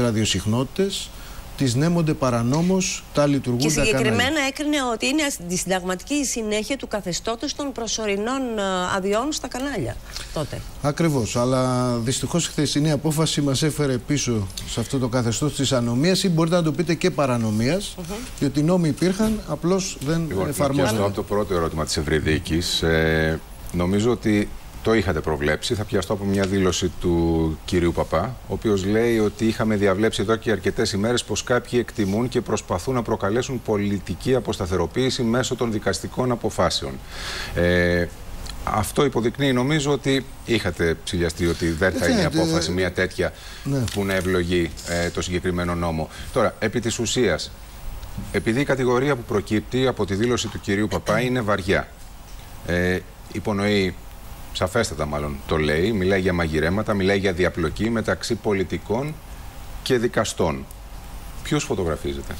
ραδιοσυχνότητες τις νέμονται παρανόμως, τα λειτουργούν Και τα συγκεκριμένα κανάλια. έκρινε ότι είναι αντισυνταγματική συνέχεια του καθεστώτος των προσωρινών ε, αδειών στα κανάλια τότε. Ακριβώς, αλλά δυστυχώς η χθεσινή απόφαση μας έφερε πίσω σε αυτό το καθεστώς της ανομίας ή μπορείτε να το πείτε και παρανομίας, διότι οι νόμοι υπήρχαν, απλώς δεν Λοιπόν, να εφαρμόζονταν. πιαστώ από το πρώτο ερώτημα της Ευρυδίκης. Ε, νομίζω ότι το είχατε προβλέψει. Θα πιαστώ από μια δήλωση του κυρίου Παπά, ο οποίος λέει ότι είχαμε διαβλέψει εδώ και αρκετές ημέρες πως κάποιοι εκτιμούν και προσπαθούν να προκαλέσουν πολιτική αποσταθεροποίηση μέσω των δικαστικών αποφάσεων. Ε, αυτό υποδεικνύει νομίζω ότι είχατε ψηλιαστεί ότι δεν θα Δεν είναι η φαίνεται, απόφαση ε, μια τέτοια ναι. που να ευλογεί ε, το συγκεκριμένο νόμο. Τώρα, επί της ουσίας, επειδή η κατηγορία που προκύπτει από τη δήλωση του κυρίου Παπά είναι βαριά, ε, υπονοεί, σαφέστατα μάλλον το λέει, μιλάει για μαγειρέματα, μιλάει για διαπλοκή μεταξύ πολιτικών και δικαστών. Ποιος φωτογραφίζεται;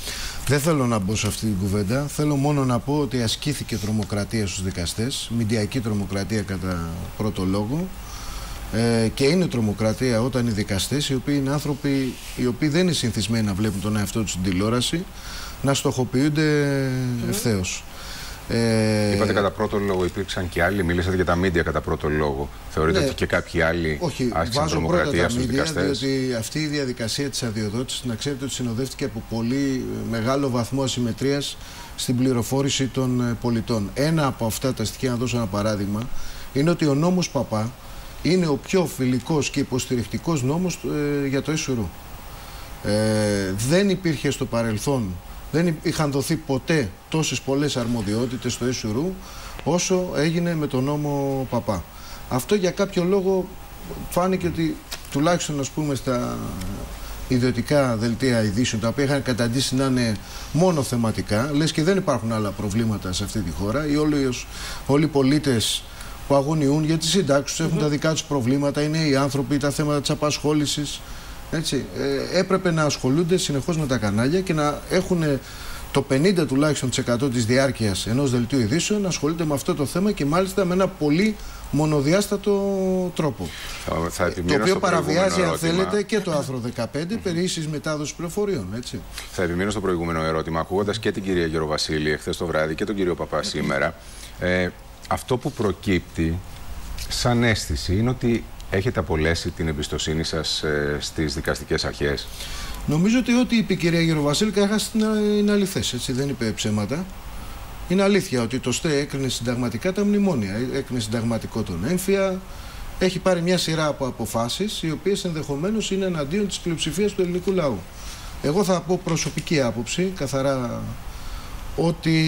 Δεν θέλω να μπω σε αυτή την κουβέντα. Θέλω μόνο να πω ότι ασκήθηκε τρομοκρατία στους δικαστές, μηντιακή τρομοκρατία κατά πρώτο λόγο. Ε, και είναι τρομοκρατία όταν οι δικαστές, οι οποίοι είναι άνθρωποι οι οποίοι δεν είναι συνηθισμένοι να βλέπουν τον εαυτό τους στην τηλεόραση, να στοχοποιούνται ευθέως. Ε, Είπατε κατά πρώτο λόγο υπήρξαν και άλλοι, μιλήσατε για τα μίντια κατά πρώτο λόγο. Θεωρείτε Ναι. ότι και κάποιοι άλλοι όχι, άσκησαν βάζω πρώτα τρομοκρατία τα στους μίντια, δικαστές; διότι αυτή η διαδικασία της αδειοδότησης, να ξέρετε ότι συνοδεύτηκε από πολύ μεγάλο βαθμό ασυμμετρίας στην πληροφόρηση των ε, πολιτών. Ένα από αυτά τα στοιχεία, να δώσω ένα παράδειγμα, είναι ότι ο νόμος Παπά είναι ο πιο φιλικός και υποστηρικτικός νόμος ε, για το ΕΣΟΡΟΥ. Ε, δεν υπήρχε στο παρελθόν, δεν υ- είχαν δοθεί ποτέ τόσες πολλές αρμοδιότητες στο ΕΣΟΡΟΥ όσο έγινε με τον νόμο Παπά. Αυτό για κάποιο λόγο φάνηκε ότι τουλάχιστον ας πούμε στα ιδιωτικά δελτία ειδήσεων τα οποία είχαν καταντήσει να είναι μόνο θεματικά λες και δεν υπάρχουν άλλα προβλήματα σε αυτή τη χώρα ή όλοι, ως- όλοι οι πολίτες που αγωνιούν για τις συντάξεις τους έχουν τα δικά τους προβλήματα είναι οι άνθρωποι, τα θέματα της απασχόλησης έτσι, ε, έπρεπε να ασχολούνται συνεχώς με τα κανάλια και να έχουν το 50 τουλάχιστον της 100 της διάρκειας ενός δελτίου ειδήσεων να ασχολείται με αυτό το θέμα και μάλιστα με ένα πολύ μονοδιάστατο τρόπο. Θα, θα Το επιμείνω οποίο στο προηγούμενο παραβιάζει, αν ερώτημα. θέλετε, και το άρθρο 15 περί ίσης μετάδοσης πληροφοριών. Έτσι. Θα επιμείνω στο προηγούμενο ερώτημα, ακούγοντας και την κυρία Γεροβασίλη εχθές το βράδυ και τον κύριο Παπά σήμερα. Ε, αυτό που προκύπτει σαν αίσθηση είναι ότι έχετε απολέσει την εμπιστοσύνη σας ε, στις δικαστικές αρχές; Νομίζω ότι ό,τι είπε η κυρία Γεροβασίλη καταρχά είναι αληθέ. Δεν είπε ψέματα. Είναι αλήθεια ότι το ΣΤΕ έκρινε συνταγματικά τα μνημόνια. Έκρινε συνταγματικό τον έμφυα. Έχει πάρει μια σειρά από αποφάσεις οι οποίες ενδεχομένως είναι εναντίον της πλειοψηφίας του ελληνικού λαού. Εγώ θα πω προσωπική άποψη, καθαρά, ότι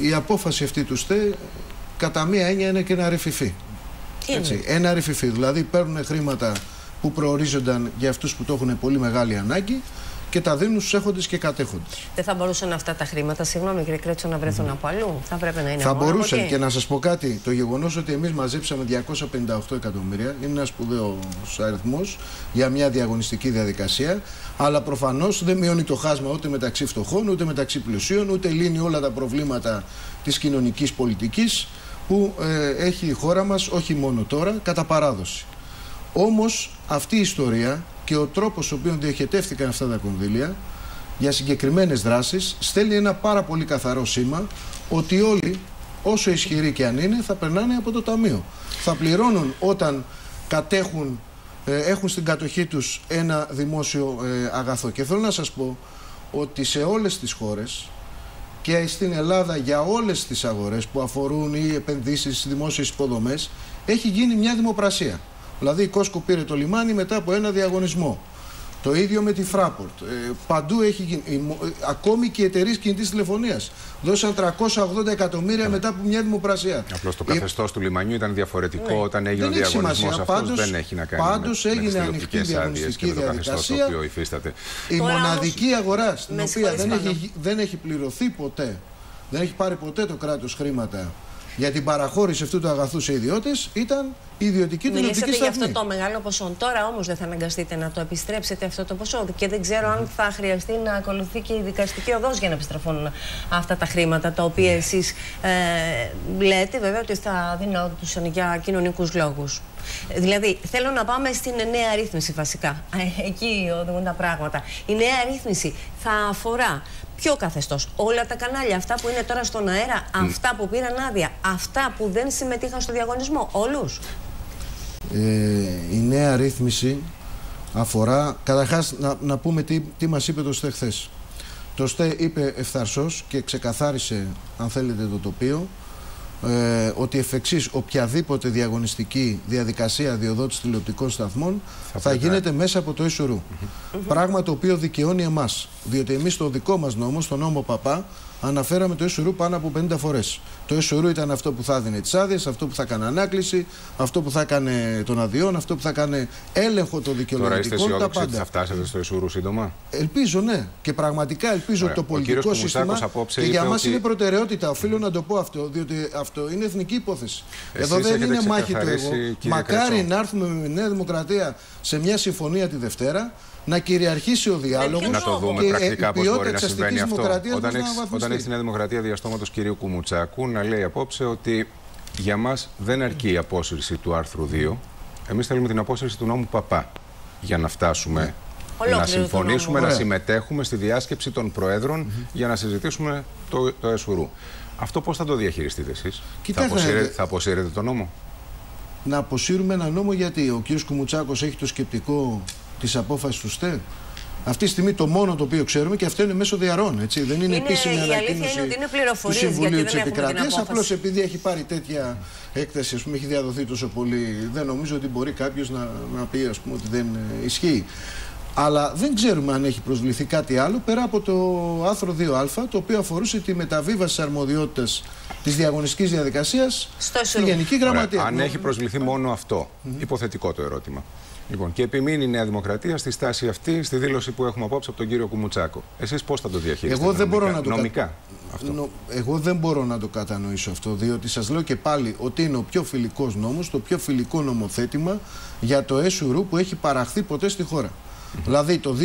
η απόφαση αυτή του ΣΤΕ κατά μία έννοια είναι και ένα ρεφιφί. Έτσι, ένα ρεφιφί. Δηλαδή παίρνουν χρήματα που προορίζονταν για αυτούς που το έχουν πολύ μεγάλη ανάγκη και τα δίνουν στους έχοντες και κατέχοντες. Δεν θα μπορούσαν αυτά τα χρήματα, συγγνώμη κύριε Κρέτσο, να βρεθούν από αλλού; Θα πρέπει να είναι Θα μόνο από μπορούσαν εκεί. και να σας πω κάτι, το γεγονός ότι εμείς μαζέψαμε 258 εκατομμύρια είναι ένας σπουδαίος αριθμός για μια διαγωνιστική διαδικασία, αλλά προφανώς δεν μειώνει το χάσμα ούτε μεταξύ φτωχών, ούτε μεταξύ πλουσίων, ούτε λύνει όλα τα προβλήματα της κοινωνικής πολιτικής που ε, έχει η χώρα μας όχι μόνο τώρα, κατά παράδοση. Όμως αυτή η ιστορία και ο τρόπος ο οποίος διοχετεύτηκαν αυτά τα κονδύλια για συγκεκριμένες δράσεις στέλνει ένα πάρα πολύ καθαρό σήμα ότι όλοι όσο ισχυροί και αν είναι θα περνάνε από το ταμείο. Θα πληρώνουν όταν κατέχουν, ε, έχουν στην κατοχή τους ένα δημόσιο ε, αγαθό. Και θέλω να σας πω ότι σε όλες τις χώρες και στην Ελλάδα για όλες τις αγορές που αφορούν οι επενδύσεις στις δημόσιες υποδομές έχει γίνει μια δημοπρασία. Δηλαδή η Κόσκο πήρε το λιμάνι μετά από ένα διαγωνισμό. Το ίδιο με τη Fraport. Ε, παντού έχει γίνει. η μο- ε, ακόμη και οι εταιρείες κινητής τηλεφωνίας δώσαν 380 εκατομμύρια μετά από μια δημοπρασία. Απλώς το Η- καθεστώς του λιμανιού ήταν διαφορετικό Ναι. όταν έγινε ο Δεν έχει διαγωνισμός σημασία. αυτός. Πάντως- Δεν έχει να κάνει πάντως με, με έγινε τις ανοιχτή τηλεοπτικές άδειες διαγωνιστική και με το καθεστώς το διαδικασία. οποίο υφίσταται. Η Τώρα μοναδική αγορά στην Με οποία συγχωρείς δεν πάνω. έχει, δεν έχει πληρωθεί ποτέ, δεν έχει πάρει ποτέ το κράτος χρήματα για την παραχώρηση αυτού του αγαθού σε ιδιώτες ήταν η ιδιωτική Μιλήσατε τηλεοπτική για σταθμή. αυτό το μεγάλο ποσό. Τώρα όμως δεν θα αναγκαστείτε να το επιστρέψετε αυτό το ποσό. Και δεν ξέρω αν θα χρειαστεί να ακολουθεί και η δικαστική οδός για να επιστραφούν αυτά τα χρήματα τα οποία εσείς ε, λέτε βέβαια ότι θα δινόντουσαν για κοινωνικούς λόγους. Δηλαδή, θέλω να πάμε στην νέα ρύθμιση βασικά. Εκεί οδηγούν τα πράγματα. Η νέα ρύθμιση θα αφορά Ποιο καθεστώς, όλα τα κανάλια, αυτά που είναι τώρα στον αέρα, αυτά που πήραν άδεια, αυτά που δεν συμμετείχαν στο διαγωνισμό, όλους. Ε, η νέα ρύθμιση αφορά. Καταρχάς, να, να πούμε τι, τι μας είπε το ΣΤΕ χθες. Το ΣΤΕ είπε ευθαρσώ και ξεκαθάρισε, αν θέλετε, το τοπίο ε, ότι εφ' εξής οποιαδήποτε διαγωνιστική διαδικασία διοδότηση τηλεοπτικών σταθμών θα, θα γίνεται μέσα από το ΕΣΟΡΟΥ. Πράγμα το οποίο δικαιώνει εμάς. Διότι εμείς το δικό μας νόμο, στο νόμο ΠΑΠΑ, αναφέραμε το ΕΣΟΡΟΥ πάνω από 50 φορές. Το ΕΣΟΡΟΥ ήταν αυτό που θα έδινε τις άδειες, αυτό που θα έκανε ανάκληση, αυτό που θα έκανε των αδειών, αυτό που θα έκανε έλεγχο των δικαιολογικών. Τώρα είστε ότι θα φτάσετε στο ΕΣΟΡΟΥ σύντομα; Ελπίζω, ναι. Και πραγματικά ελπίζω ότι το πολιτικό σύστημα. Και για μας είναι προτεραιότητα. Οφείλω να το πω αυτό, διότι αυτό είναι εθνική υπόθεση. Εσείς Εδώ δεν είναι μάχη του εγώ. Μακάρι να έρθουμε με Νέα Δημοκρατία σε μια συμφωνία τη Δευτέρα να κυριαρχήσει ο διάλογος. Να το δούμε και πρακτικά πώς μπορεί να συμβαίνει αυτό. Όταν έχει όταν έχεις τη Νέα Δημοκρατία διαστόματο κυρίου Κουμουτσάκου να λέει απόψε ότι για μας δεν αρκεί η απόσυρση του άρθρου 2. Εμείς θέλουμε την απόσυρση του νόμου Παπά για να φτάσουμε ναι. να συμφωνήσουμε, να συμμετέχουμε στη διάσκεψη των Προέδρων για να συζητήσουμε το, το ΕΣΟΥΡΟΥ. Αυτό πώς θα το διαχειριστείτε εσείς, θα, αποσύρετε, θα αποσύρετε τον νόμο; Να αποσύρουμε ένα νόμο γιατί ο κ. Κουμουτσάκος έχει το σκεπτικό της απόφασης του ΣΤΕ. Αυτή τη στιγμή το μόνο το οποίο ξέρουμε και αυτό είναι μέσω διαρών. Έτσι. Δεν είναι, είναι επίσημη ανακοίνωση του Συμβουλίου της Επικρατεία. Απλώς επειδή έχει πάρει τέτοια έκταση, ας πούμε, έχει διαδοθεί τόσο πολύ, δεν νομίζω ότι μπορεί κάποιος να, να πει ας πούμε, ότι δεν ε, ισχύει. Αλλά δεν ξέρουμε αν έχει προσβληθεί κάτι άλλο πέρα από το άρθρο 2α, το οποίο αφορούσε τη μεταβίβαση αρμοδιότητας της διαγωνιστικής διαδικασίας στη Γενική Γραμματεία. αν έχει προσβληθεί μόνο αυτό, υποθετικό το ερώτημα. Λοιπόν, και επιμείνει η Νέα Δημοκρατία στη στάση αυτή, στη δήλωση που έχουμε απόψε από τον κύριο Κουμουτσάκο. Εσείς πώς θα το διαχειριστείτε Εγώ δεν νομικά, μπορώ να το νομικά αυτό. Νο... Εγώ δεν μπορώ να το κατανοήσω αυτό, διότι σας λέω και πάλι ότι είναι ο πιο φιλικός νόμος, το πιο φιλικό νομοθέτημα για το ΕΣΟΥΡΟΥ που έχει παραχθεί ποτέ στη χώρα. Δηλαδή το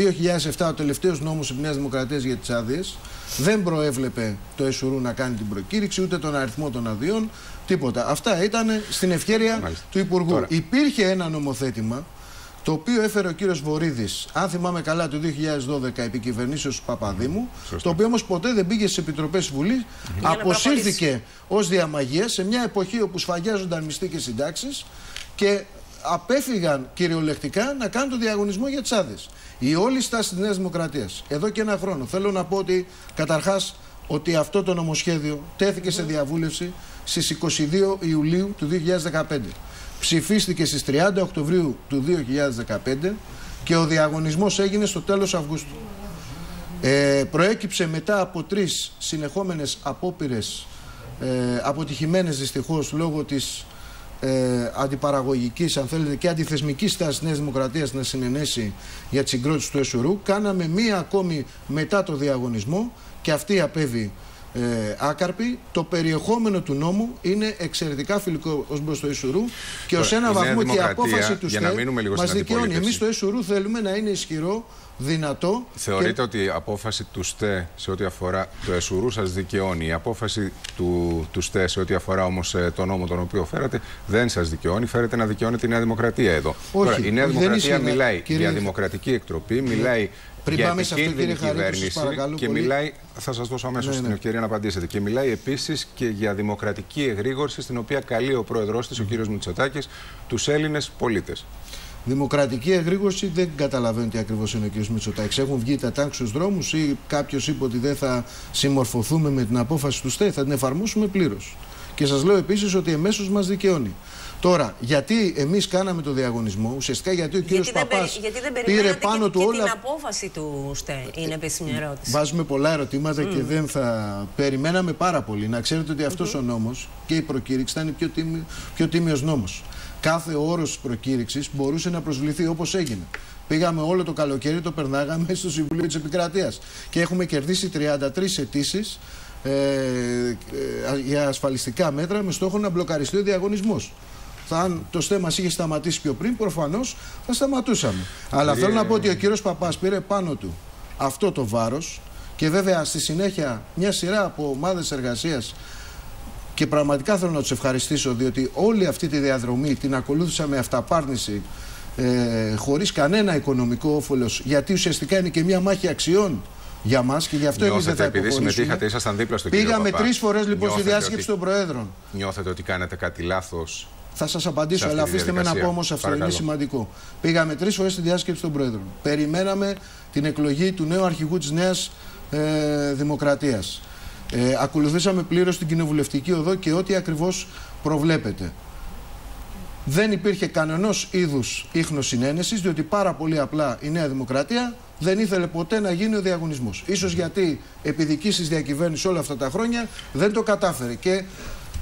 2007 ο τελευταίος νόμος της Νέας Δημοκρατίας για τις άδειες δεν προέβλεπε το ΕΣΟΥΡΟΥ να κάνει την προκήρυξη, ούτε τον αριθμό των αδειών, τίποτα. Αυτά ήταν στην ευκαιρία του Υπουργού. Τώρα. Υπήρχε ένα νομοθέτημα το οποίο έφερε ο κύριος Βορύδης, αν θυμάμαι καλά, το 2012 επί κυβερνήσεως Παπαδήμου, το οποίο όμως ποτέ δεν πήγε στις επιτροπές Βουλής, αποσύρθηκε ως διαμαγείας σε μια εποχή όπου σφαγιάζονταν μισθοί και συντάξεις και απέφυγαν κυριολεκτικά να κάνουν το διαγωνισμό για τις άδειες. Η όλη στάση της Νέας Δημοκρατίας, εδώ και ένα χρόνο, θέλω να πω ότι καταρχάς ότι αυτό το νομοσχέδιο τέθηκε σε διαβούλευση στις 22 Ιουλίου του 2015 ψηφίστηκε στις 30 Οκτωβρίου του 2015 και ο διαγωνισμός έγινε στο τέλος Αυγούστου. Ε, προέκυψε μετά από τρεις συνεχόμενες απόπειρες ε, αποτυχημένες δυστυχώς λόγω της ε, αντιπαραγωγικής αν θέλετε και αντιθεσμικής στάσης Νέας Δημοκρατίας να συνενέσει για τη συγκρότηση του ΕΣΟΡΟΥ κάναμε μία ακόμη μετά το διαγωνισμό και αυτή απέβη ε, άκαρπη. Το περιεχόμενο του νόμου είναι εξαιρετικά φιλικό ως προ το Ισουρού και ως ένα βαθμό και η απόφαση του ΣΤΕ μας δικαιώνει. Εμείς το Ισουρού θέλουμε να είναι ισχυρό, δυνατό. Θεωρείτε ότι η απόφαση του ΣΤΕ σε ό,τι αφορά το ΕΣΟΥΡΟΥ σας δικαιώνει; Η απόφαση του, του ΣΤΕ σε ό,τι αφορά όμως ε, τον νόμο τον οποίο φέρατε δεν σας δικαιώνει; Φέρετε να δικαιώνει τη Νέα Δημοκρατία εδώ. Όχι, Τώρα, η Νέα Δημοκρατία μιλάει κύριε... για δημοκρατική εκτροπή, μιλάει πριν για πάμε σε αυτό, κύριε κυβέρνηση και πολύ. μιλάει, θα σας δώσω αμέσως ναι, ναι. την ευκαιρία να απαντήσετε. Και μιλάει επίσης και για δημοκρατική εγρήγορση, στην οποία καλεί ο πρόεδρός της, ο κύριος Μητσοτάκης, τους Έλληνες πολίτες. Δημοκρατική εγρήγορση δεν καταλαβαίνω τι ακριβώς είναι ο κ. Μητσοτάκης. Έχουν βγει τα τάξη στους δρόμους ή κάποιος είπε ότι δεν θα συμμορφωθούμε με την απόφαση του ΣΤΕ, θα την εφαρμόσουμε πλήρως. Και σας λέω επίσης ότι εμέσως μας δικαιώνει. Τώρα, γιατί εμείς κάναμε το διαγωνισμό, ουσιαστικά γιατί ο κύριος Παπάς πήρε πάνω του όλα. την απόφαση του ΣΤΕ, είναι επίση μια ερώτηση. Βάζουμε πολλά ερωτήματα mm. και δεν θα. Περιμέναμε πάρα πολύ. Να ξέρετε ότι αυτός mm -hmm. ο νόμος και η προκήρυξη ήταν πιο, τίμη, πιο τίμιος νόμος. Κάθε όρος τη προκήρυξης μπορούσε να προσβληθεί όπως έγινε. Πήγαμε όλο το καλοκαίρι, το περνάγαμε στο Συμβουλίο της Επικρατείας. Και έχουμε κερδίσει 33 αιτήσεις ε, ε, για ασφαλιστικά μέτρα με στόχο να μπλοκαριστεί ο διαγωνισμός θα, αν το στέμα είχε σταματήσει πιο πριν, προφανώς θα σταματούσαμε. Αλλά θέλω να πω ότι ο κύριος Παπάς πήρε πάνω του αυτό το βάρος και βέβαια στη συνέχεια μια σειρά από ομάδες εργασίας και πραγματικά θέλω να τους ευχαριστήσω διότι όλη αυτή τη διαδρομή την ακολούθησα με αυταπάρνηση ε, χωρίς κανένα οικονομικό όφελος γιατί ουσιαστικά είναι και μια μάχη αξιών για μας και γι' αυτό εμείς δεν θα επειδή συμμετείχατε, ήσασταν δίπλα στο Πήγαμε τρεις φορές λοιπόν στη διάσκεψη των Προέδρων. Νιώθετε ότι κάνετε κάτι λάθος. Θα σας απαντήσω, αλλά αφήστε με να πω όμω αυτό. Παρακαλώ. Είναι σημαντικό. Πήγαμε τρεις φορές στη διάσκεψη των Προέδρων. Περιμέναμε την εκλογή του νέου αρχηγού της Νέας ε, Δημοκρατίας. Ε, ακολουθήσαμε πλήρως την κοινοβουλευτική οδό και ό,τι ακριβώς προβλέπεται. Δεν υπήρχε κανένα είδους ίχνος συνένεσης, διότι πάρα πολύ απλά η Νέα Δημοκρατία δεν ήθελε ποτέ να γίνει ο διαγωνισμός. σω γιατί επί δική τη διακυβέρνηση όλα αυτά τα χρόνια δεν το κατάφερε. Και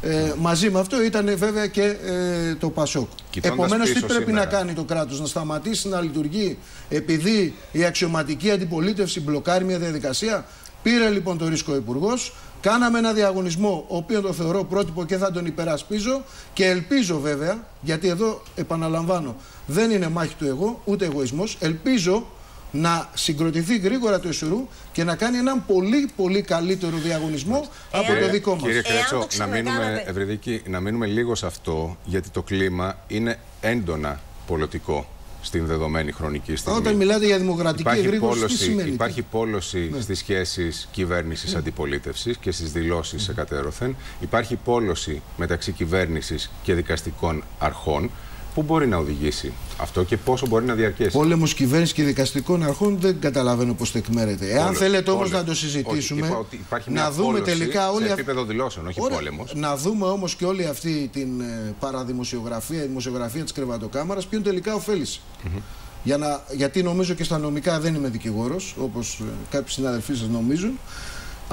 ε, μαζί με αυτό ήταν βέβαια και ε, το Πασόκ. Επομένως, τι πρέπει να κάνει το κράτος, να σταματήσει να λειτουργεί επειδή η αξιωματική αντιπολίτευση μπλοκάρει μια διαδικασία; Πήρε λοιπόν το ρίσκο ο Υπουργός, κάναμε ένα διαγωνισμό, ο οποίο το θεωρώ πρότυπο και θα τον υπερασπίζω και ελπίζω βέβαια, γιατί εδώ επαναλαμβάνω, δεν είναι μάχη του εγώ, ούτε εγωισμός, ελπίζω να συγκροτηθεί γρήγορα το Ισουρού και να κάνει έναν πολύ πολύ καλύτερο διαγωνισμό από το δικό μας. Κύριε Κρέτσο, να μείνουμε, Ευρυδίκη, να μείνουμε λίγο σε αυτό, γιατί το κλίμα είναι έντονα πολιτικό στην δεδομένη χρονική στιγμή. Όταν μιλάτε για δημοκρατική υπάρχει εγρήγορση, πόλωση, τι σημαίνει. Υπάρχει πόλωση ναι. στις σχέσεις κυβέρνησης-αντιπολίτευσης και στις δηλώσεις ναι. εκατέρωθεν. Υπάρχει πόλωση μεταξύ κυβέρνησης και δικαστικών αρχών. Πού μπορεί να οδηγήσει αυτό και πόσο μπορεί να διαρκέσει; Πόλεμος κυβέρνησης και δικαστικών αρχών δεν καταλαβαίνω πώς το εκμέρεται. Εάν θέλετε όμως να το συζητήσουμε, όχι, είπα υπάρχει να δούμε τελικά όλοι. Σε επίπεδο δηλώσεων, όχι πόλεμος. Να δούμε όμως και όλη αυτή την ε, παραδημοσιογραφία, η δημοσιογραφία της κρεβατοκάμαρας, ποιον τελικά ωφέλησε. Mm -hmm. Για να, γιατί νομίζω και στα νομικά δεν είμαι δικηγόρος, όπως ε, κάποιοι συναδελφοί σας νομίζουν.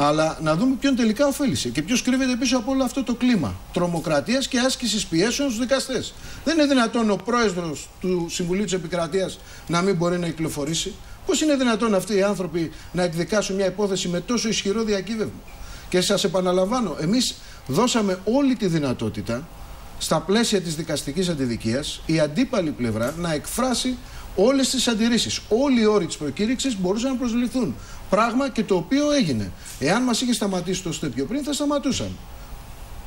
Αλλά να δούμε ποιον τελικά ωφέλησε και ποιος κρύβεται πίσω από όλο αυτό το κλίμα τρομοκρατίας και άσκησης πιέσεων στους δικαστές. Δεν είναι δυνατόν ο πρόεδρος του Συμβουλίου της Επικρατείας να μην μπορεί να κυκλοφορήσει. Πώς είναι δυνατόν αυτοί οι άνθρωποι να εκδικάσουν μια υπόθεση με τόσο ισχυρό διακύβευμα; Και σας επαναλαμβάνω, εμείς δώσαμε όλη τη δυνατότητα στα πλαίσια της δικαστικής αντιδικίας η αντίπαλη πλευρά να εκφράσει όλες τις αντιρρήσεις. Όλοι οι όροι της προκήρυξης μπορούσαν να προσληφθούν. Πράγμα και το οποίο έγινε. Εάν μας είχε σταματήσει το ΣΤΕ πιο πριν, θα σταματούσαν.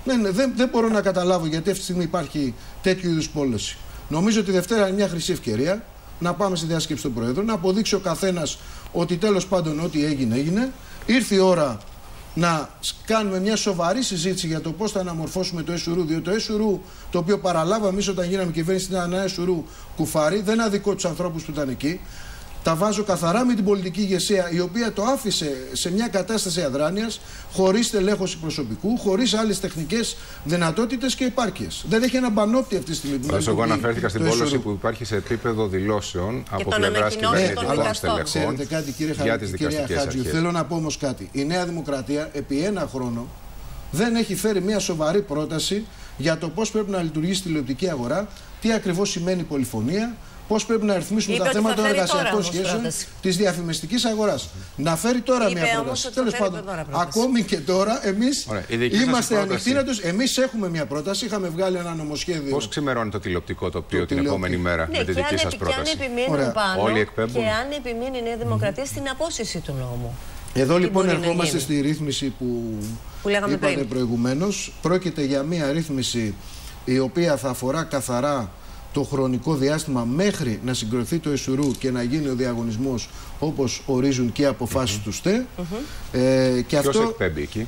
Δεν, δεν, δεν μπορώ να καταλάβω γιατί αυτή τη στιγμή υπάρχει τέτοιου είδους πόλωση. Νομίζω ότι η Δευτέρα είναι μια χρυσή ευκαιρία να πάμε στη διάσκεψη των Προέδρων, να αποδείξει ο καθένας ότι τέλος πάντων ό,τι έγινε, έγινε. Ήρθε η ώρα να κάνουμε μια σοβαρή συζήτηση για το πώς θα αναμορφώσουμε το ΕΣΟΡΟΥ. Διότι το ΕΣΟΡΟΥ, το οποίο παραλάβαμε εμείς όταν γίναμε κυβέρνηση, ήταν ένα ΕΣΟΡΟΥ κουφάρι, δεν αδικό τους ανθρώπους που ήταν εκεί τα βάζω καθαρά με την πολιτική ηγεσία η οποία το άφησε σε μια κατάσταση αδράνειας, χωρίς τελέχωση προσωπικού, χωρίς άλλες τεχνικές δυνατότητες και επάρκειες. Δεν έχει ένα μπανόπτη αυτή τη στιγμή. εγώ αναφέρθηκα στην πόλωση που υπάρχει σε επίπεδο δηλώσεων από πλευράς κυβερνητικών στελεχών. Ξέρετε κάτι, κύριε, για τις κύριε Χάτζιου, θέλω να πω όμως κάτι. Η Νέα Δημοκρατία επί ένα χρόνο δεν έχει φέρει μια σοβαρή πρόταση για το πώς πρέπει να λειτουργήσει η τηλεοπτική αγορά, τι ακριβώς σημαίνει πολυφωνία, πώς πρέπει να ρυθμίσουμε τα θέματα των εργασιακών σχέσεων της διαφημιστικής αγοράς. Να φέρει τώρα Είπε μια πρόταση. Τέλος πάντων, ακόμη και τώρα εμείς είμαστε ανοιχτοί να του. Εμείς έχουμε μια πρόταση, είχαμε βγάλει ένα νομοσχέδιο. Πώς ξημερώνει το τηλεοπτικό τοπίο την επόμενη μέρα ναι, με τη δική σας πρόταση. Και αν επιμείνουν πάνω και αν επιμείνει η Νέα Δημοκρατία στην απόσυση του νόμου. Εδώ λοιπόν ερχόμαστε στη ρύθμιση που, που είπατε προηγουμένως. Πρόκειται για μια ρύθμιση η οποία θα αφορά καθαρά το χρονικό διάστημα μέχρι να συγκροθεί το Ισουρού και να γίνει ο διαγωνισμός όπως ορίζουν και οι αποφάσεις του ΣΤΕ. ε, και Ποιος αυτό... εκπέμπει εκεί;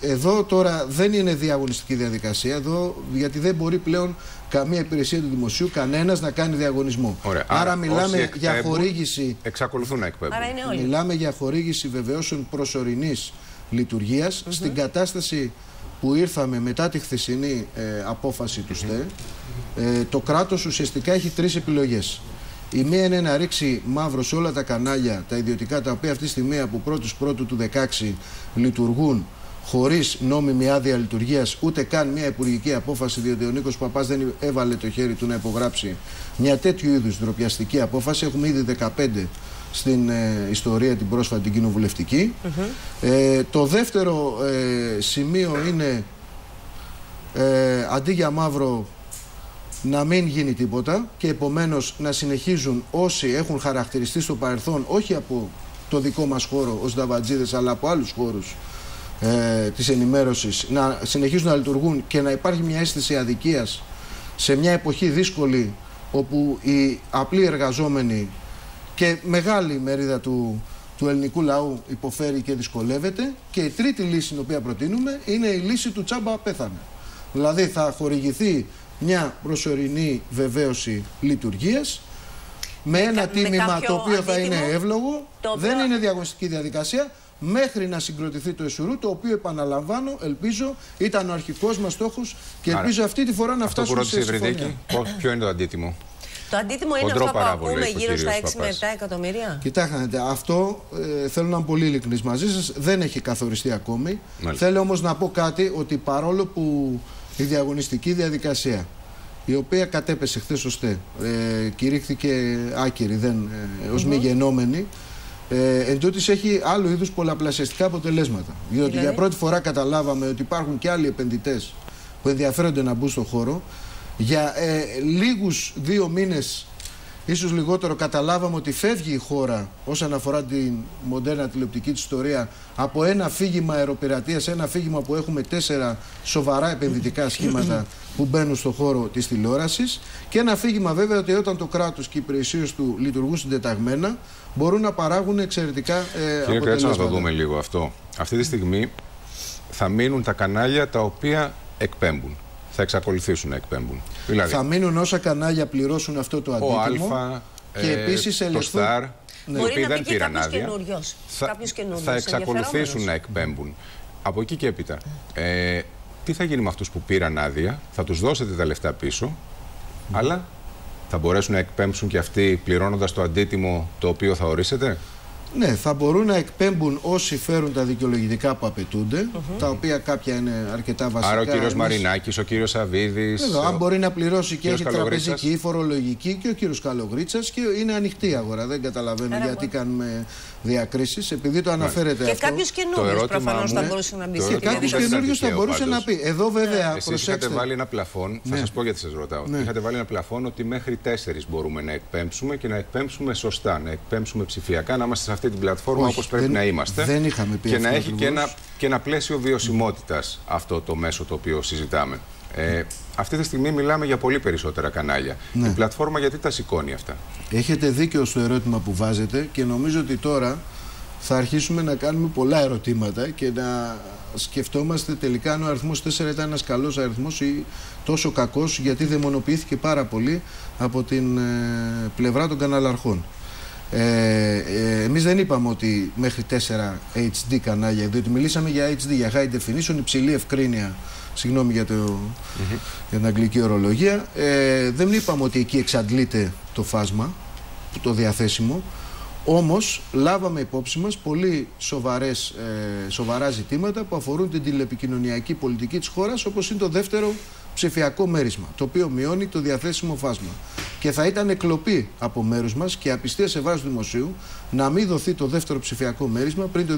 Εδώ τώρα δεν είναι διαγωνιστική διαδικασία, εδώ, γιατί δεν μπορεί πλέον καμία υπηρεσία του δημοσίου, κανένας να κάνει διαγωνισμό. Ωραία. Άρα, μιλάμε για χορήγηση. Εξακολουθούν να εκπέμπουν. Άρα είναι όλοι. Μιλάμε για χορήγηση βεβαιώσεων προσωρινής λειτουργίας στην κατάσταση που ήρθαμε μετά τη χθεσινή ε, απόφαση του ΣΤΕ. Ε, το κράτος ουσιαστικά έχει τρεις επιλογές. Η μία είναι να ρίξει μαύρο σε όλα τα κανάλια, τα ιδιωτικά, τα οποία αυτή τη στιγμή από πρώτους πρώτου του 16 λειτουργούν χωρίς νόμιμη άδεια λειτουργίας, ούτε καν μια υπουργική απόφαση, διότι ο Νίκος Παπάς δεν έβαλε το χέρι του να υπογράψει μια τέτοιου είδους ντροπιαστική απόφαση. Έχουμε ήδη 15 στην ε, ιστορία την πρόσφατη την κοινοβουλευτική. ε, το δεύτερο ε, σημείο είναι ε, αντί για μαύρο να μην γίνει τίποτα και επομένως να συνεχίζουν όσοι έχουν χαρακτηριστεί στο παρελθόν όχι από το δικό μας χώρο ως δαβατζίδες αλλά από άλλους χώρους ε, της ενημέρωσης να συνεχίζουν να λειτουργούν και να υπάρχει μια αίσθηση αδικίας σε μια εποχή δύσκολη όπου οι απλοί εργαζόμενοι και μεγάλη μερίδα του, του ελληνικού λαού υποφέρει και δυσκολεύεται και η τρίτη λύση την οποία προτείνουμε είναι η λύση του τσάμπα πέθανε. Δηλαδή θα χορηγηθεί μια προσωρινή βεβαίωση λειτουργίας με ένα τίμημα το οποίο θα είναι εύλογο, δεν είναι διαγωνιστική διαδικασία, μέχρι να συγκροτηθεί το ΕΣΟΡΟΥ, το οποίο επαναλαμβάνω, ελπίζω, ήταν ο αρχικός μας στόχος και ελπίζω αυτή τη φορά να φτάσουμε σε συμφωνία. Ποιο είναι το αντίτιμο; Το αντίτιμο είναι αυτό που ακούμε γύρω στα 6 με 7 εκατομμύρια. Κοιτάξτε, αυτό ε, θέλω να είμαι πολύ ειλικρινής μαζί σας. Δεν έχει καθοριστεί ακόμη. Θέλω όμως να πω κάτι ότι παρόλο που η διαγωνιστική διαδικασία η οποία κατέπεσε χθες σωστέ, ε, κηρύχθηκε άκυρη, δεν, ε, ως μη γενόμενη, ε, εν έχει άλλου είδους πολλαπλασιαστικά αποτελέσματα. Διότι δηλαδή; για πρώτη φορά καταλάβαμε ότι υπάρχουν και άλλοι επενδυτές που ενδιαφέρονται να μπουν στον χώρο. Για ε, λίγους δύο μήνες ίσως λιγότερο καταλάβαμε ότι φεύγει η χώρα όσον αφορά την μοντέρνα τηλεοπτική της ιστορία από ένα φύγημα αεροπειρατείας, ένα φύγημα που έχουμε τέσσερα σοβαρά επενδυτικά σχήματα που μπαίνουν στον χώρο της τηλεόρασης και ένα φύγημα βέβαια ότι όταν το κράτος και οι υπηρεσίες του λειτουργούν συντεταγμένα μπορούν να παράγουν εξαιρετικά ε, Κύριε Κρέτσα, να το δούμε λίγο αυτό. Αυτή τη στιγμή θα μείνουν τα κανάλια τα οποία εκπέμπουν θα εξακολουθήσουν να εκπέμπουν. Δηλαδή, θα μείνουν όσα κανάλια πληρώσουν αυτό το αντίτιμο. Ο Α, και ε, επίσης το Star, ναι. Μπορεί να δεν πήραν άδεια. Θα, θα εξακολουθήσουν να εκπέμπουν. Από εκεί και έπειτα, ε, τι θα γίνει με αυτούς που πήραν άδεια, θα τους δώσετε τα λεφτά πίσω, αλλά θα μπορέσουν να εκπέμψουν και αυτοί πληρώνοντας το αντίτιμο το οποίο θα ορίσετε; Ναι, θα μπορούν να εκπέμπουν όσοι φέρουν τα δικαιολογητικά που απαιτούνται, τα οποία κάποια είναι αρκετά βασικά. Άρα ο κύριος Μαρινάκης, ο κύριος Σαββίδη. αν μπορεί να πληρώσει και έχει τραπεζική, φορολογική και ο κύριος Καλογρίτσας και είναι ανοιχτή η αγορά. Δεν καταλαβαίνω γιατί κάνουμε διακρίσεις, επειδή το αναφέρεται και αυτό. Και κάποιο καινούριο προφανώς θα μπορούσε να μπει Και κάποιος καινούριο θα μπορούσε να πει. Εδώ βέβαια. Εσείς είχατε βάλει ένα πλαφόν, θα ναι. σας πω γιατί σας ρωτάω. Ναι. Είχατε βάλει ένα πλαφόν ότι μέχρι τέσσερις μπορούμε να εκπέμψουμε και να εκπέμψουμε σωστά, να εκπέμψουμε ψηφιακά, να είμαστε σε αυτή την πλατφόρμα όπως πρέπει να είμαστε. Δεν είχαμε πει Και να έχει και ένα, και ένα πλαίσιο βιωσιμότητας αυτό το μέσο το οποίο συζητάμε. Ε, αυτή τη στιγμή μιλάμε για πολύ περισσότερα κανάλια. Ναι. Η πλατφόρμα γιατί τα σηκώνει αυτά; Έχετε δίκιο στο ερώτημα που βάζετε και νομίζω ότι τώρα θα αρχίσουμε να κάνουμε πολλά ερωτήματα και να σκεφτόμαστε τελικά αν ο αριθμός 4 ήταν ένας καλός αριθμός ή τόσο κακός γιατί δαιμονοποιήθηκε πάρα πολύ από την ε, πλευρά των καναλαρχών. Ε, ε, εμείς δεν είπαμε ότι μέχρι 4 HD κανάλια, διότι μιλήσαμε για HD, για high definition, υψηλή ευκρίνεια Συγγνώμη για, το, για την αγγλική ορολογία. Ε, δεν είπαμε ότι εκεί εξαντλείται το φάσμα, το διαθέσιμο. Όμως λάβαμε υπόψη μας πολύ σοβαρές, ε, σοβαρά ζητήματα που αφορούν την τηλεπικοινωνιακή πολιτική της χώρας όπως είναι το δεύτερο ψηφιακό μέρισμα, το οποίο μειώνει το διαθέσιμο φάσμα. Και θα ήταν εκλοπή από μέρους μας και απιστία σε βάρο δημοσίου να μην δοθεί το δεύτερο ψηφιακό μέρισμα πριν το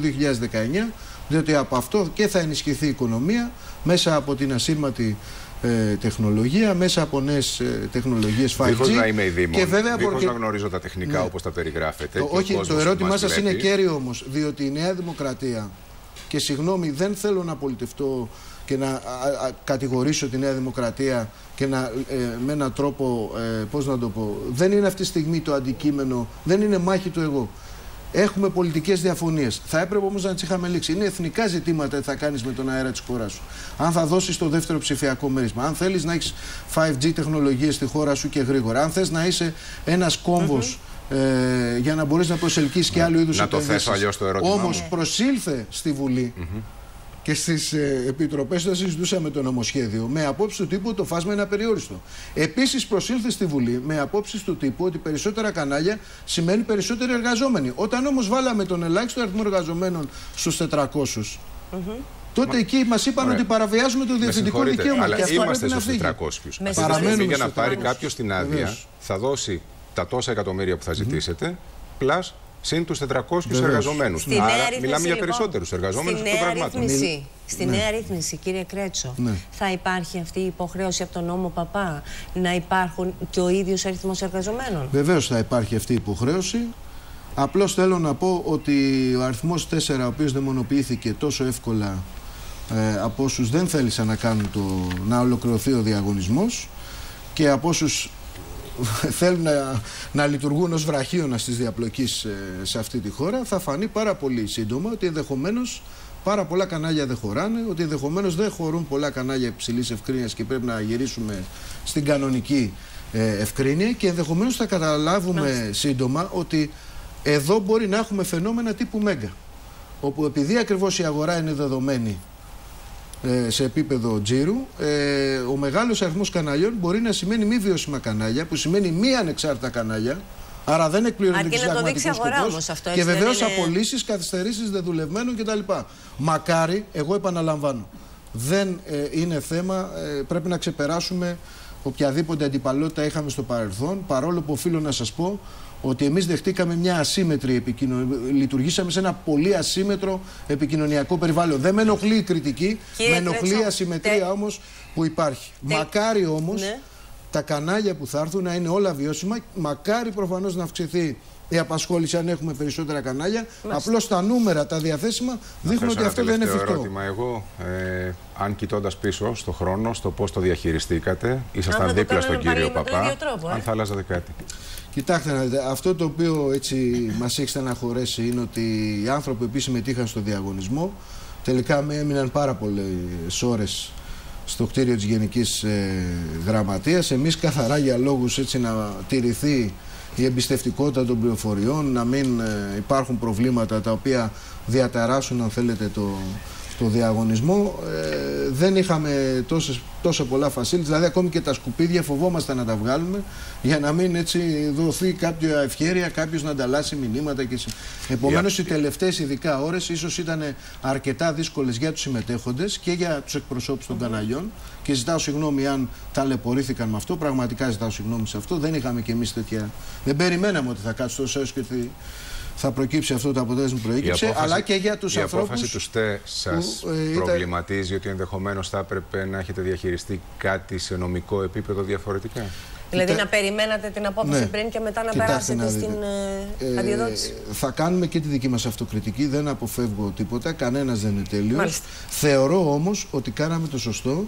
2019, διότι από αυτό και θα ενισχυθεί η οικονομία μέσα από την ασύρματη ε, τεχνολογία, μέσα από νέες ε, τεχνολογίες 5G. Δίχως να είμαι ειδήμων, και βέβαια δίχως να γνωρίζω τα τεχνικά ναι. όπως τα περιγράφετε. Το, όχι, το ερώτημά σας είναι κέριο όμως, διότι η Νέα Δημοκρατία, και συγγνώμη, δεν θέλω να πολιτευτώ και να κατηγορήσω τη Νέα Δημοκρατία και να, ε, με έναν τρόπο, ε, πώς να το πω, δεν είναι αυτή τη στιγμή το αντικείμενο, δεν είναι μάχη του εγώ. Έχουμε πολιτικές διαφωνίες. Θα έπρεπε όμως να τις είχαμε λήξει. Είναι εθνικά ζητήματα τι θα κάνεις με τον αέρα της χώρας σου. Αν θα δώσεις το δεύτερο ψηφιακό μέρισμα. Αν θέλεις να έχεις 5G τεχνολογίες στη χώρα σου και γρήγορα. Αν θες να είσαι ένας κόμβος ε, για να μπορείς να προσελκύσει και άλλου είδους Να το θέσω αλλιώς το ερώτημα. Όμως προσήλθε στη Βουλή και στις ε, επιτροπές όταν συζητούσαμε το νομοσχέδιο με απόψη του τύπου το φάσμα είναι απεριόριστο. Επίσης, προσήλθε στη Βουλή με απόψεις του τύπου ότι περισσότερα κανάλια σημαίνει περισσότεροι εργαζόμενοι. Όταν όμως βάλαμε τον ελάχιστο αριθμό εργαζομένων στους 400. Τότε εκεί μας είπαν ότι παραβιάζουμε το διευθυντικό δικαίωμα. Αλλά και αυτό είμαστε στους 400. Παραμένουμε για να πάρει κάποιος την άδεια, θα δώσει τα τόσα εκατομμύρια που θα ζητήσετε, πλάς συν τους 400 εργαζομένους. Άρα μιλάμε για περισσότερους εργαζόμενους των πραγμάτων. Στη ναι. νέα ρύθμιση, κύριε Κρέτσο, ναι. θα υπάρχει αυτή η υποχρέωση από τον νόμο Παπά να υπάρχουν και ο ίδιος αριθμός εργαζομένων; Βεβαίως θα υπάρχει αυτή η υποχρέωση. Απλώς θέλω να πω ότι ο αριθμός 4, ο οποίος δαιμονοποιήθηκε τόσο εύκολα ε, από όσους δεν θέλησαν να, κάνουν το, να ολοκληρωθεί ο διαγωνισμός και από όσους θέλουν να, να λειτουργούν ως βραχίωνα της διαπλοκής ε, σε αυτή τη χώρα θα φανεί πάρα πολύ σύντομα ότι ενδεχομένως πάρα πολλά κανάλια δεν χωράνε, ότι ενδεχομένως δεν χωρούν πολλά κανάλια υψηλής ευκρίνειας και πρέπει να γυρίσουμε στην κανονική ε, ευκρίνεια και ενδεχομένως θα καταλάβουμε σύντομα ότι εδώ μπορεί να έχουμε φαινόμενα τύπου Μέγκα. Όπου επειδή ακριβώς η αγορά είναι δεδομένη ε, σε επίπεδο τζίρου, ε, ο μεγάλος αριθμός καναλιών μπορεί να σημαίνει μη βιώσιμα κανάλια, που σημαίνει μη ανεξάρτητα κανάλια, Άρα δεν εκπληρώνει το συνταγματικό σκοπός. Και βεβαίως είναι... απολύσεις, καθυστερήσεις δεδουλευμένων κτλ. Μακάρι, εγώ επαναλαμβάνω, δεν ε, είναι θέμα, ε, πρέπει να ξεπεράσουμε οποιαδήποτε αντιπαλότητα είχαμε στο παρελθόν, παρόλο που οφείλω να σας πω ότι εμείς δεχτήκαμε μια ασύμετρη επικοινωνία, λειτουργήσαμε σε ένα πολύ ασύμετρο επικοινωνιακό περιβάλλον. Δεν με ενοχλεί η κριτική, με ενοχλεί η ασυμμετρία όμως που υπάρχει. Μακάρι όμως ναι. τα κανάλια που θα έρθουν να είναι όλα βιώσιμα, μακάρι προφανώς να αυξηθεί η απασχόληση αν έχουμε περισσότερα κανάλια. Απλώς τα νούμερα, τα διαθέσιμα δείχνουν ότι αυτό δεν είναι εφικτό. ερώτημα. Εγώ, ε, αν κοιτώντας πίσω στο χρόνο, στο πώς το διαχειριστήκατε, ήσασταν δίπλα στον κύριο Παπά. Τρόπο, ε; Αν θα αλλάζατε κάτι. Κοιτάξτε, αυτό το οποίο έτσι μας έχει στεναχωρέσει είναι ότι οι άνθρωποι που συμμετείχαν στο διαγωνισμό τελικά με έμειναν πάρα πολλές ώρες στο κτίριο της Γενικής ε, Γραμματείας. Εμείς καθαρά για λόγους έτσι να τηρηθεί η εμπιστευτικότητα των πληροφοριών, να μην ε, υπάρχουν προβλήματα τα οποία διαταράσσουν αν θέλετε το, το διαγωνισμό. Ε, δεν είχαμε τόσες, τόσο πολλά φασίλες, δηλαδή ακόμη και τα σκουπίδια φοβόμαστε να τα βγάλουμε για να μην έτσι δοθεί κάποια ευκαιρία κάποιος να ανταλλάσσει μηνύματα. Και... Επομένως, οι τελευταίες ειδικά ώρες ίσως ήταν αρκετά δύσκολες για τους συμμετέχοντες και για τους εκπροσώπους των καναλιών. Και ζητάω συγγνώμη αν ταλαιπωρήθηκαν με αυτό. Πραγματικά ζητάω συγγνώμη σε αυτό. Δεν είχαμε κι εμείς τέτοια. Δεν περιμέναμε ότι θα κάτσει τόσο έως και ότι θα προκύψει αυτό το αποτέλεσμα που προέκυψε, αλλά και για τους ανθρώπου. Η απόφαση του ΣΤΕ σας ε, προβληματίζει ότι ενδεχομένως θα έπρεπε να έχετε διαχειριστεί κάτι σε νομικό επίπεδο διαφορετικά; Δηλαδή να περιμένατε την απόφαση ναι. πριν και μετά να περάσετε στην ε, ε, αδειοδότηση. θα κάνουμε και τη δική μας αυτοκριτική, δεν αποφεύγω τίποτα, κανένας δεν είναι τέλειος. Θεωρώ όμως ότι κάναμε το σωστό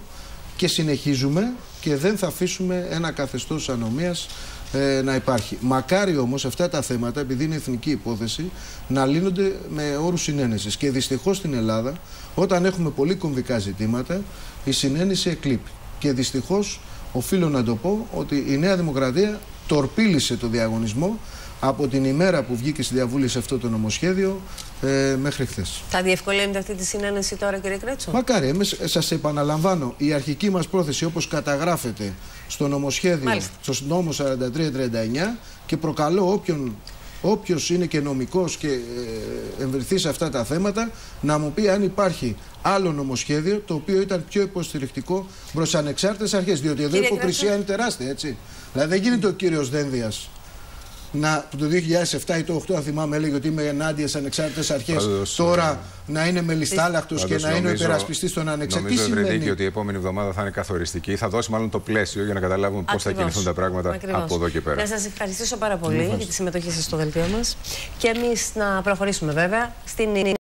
και συνεχίζουμε και δεν θα αφήσουμε ένα καθεστώς ανομίας ε, να υπάρχει. Μακάρι όμως αυτά τα θέματα, επειδή είναι εθνική υπόθεση, να λύνονται με όρους συνένεσης. Και δυστυχώς στην Ελλάδα, όταν έχουμε πολύ κομβικά ζητήματα, η συνένεση εκλείπει. Και δυστυχώς οφείλω να το πω ότι η Νέα Δημοκρατία τορπίλησε το διαγωνισμό από την ημέρα που βγήκε στη διαβούλευση αυτό το νομοσχέδιο ε, μέχρι χθες. Θα διευκολύνετε αυτή τη συνένεση τώρα, κύριε Κρέτσο; Μακάρι. Εμείς σας επαναλαμβάνω, η αρχική μας πρόθεση, όπως καταγράφεται στο νομοσχέδιο, Μάλιστα. στο νόμο 4339 και προκαλώ όποιον Όποιος είναι και νομικός και ε, εμβριθεί σε αυτά τα θέματα, να μου πει αν υπάρχει άλλο νομοσχέδιο το οποίο ήταν πιο υποστηρικτικό προς ανεξάρτητες αρχές. Διότι εδώ η υποκρισία είναι τεράστια, έτσι. Δηλαδή δεν γίνεται ο κύριος Δένδιας να, το 2007 ή το 2008, αν θυμάμαι, έλεγε ότι είμαι ενάντια σε ανεξάρτητες αρχές. Τώρα ε, να είναι μελιστάλαχτο και να είναι ο υπερασπιστής των ανεξάρτητων. Νομίζω, Ευρετήκη, ότι η επόμενη εβδομάδα θα είναι καθοριστική. Θα δώσει μάλλον το πλαίσιο για να καταλάβουμε πώς θα κινηθούν τα πράγματα Ακριβώς. από εδώ και πέρα. Να σας ευχαριστήσω πάρα πολύ για τη συμμετοχή σας στο δελτίο μας. Και εμείς να προχωρήσουμε βέβαια στην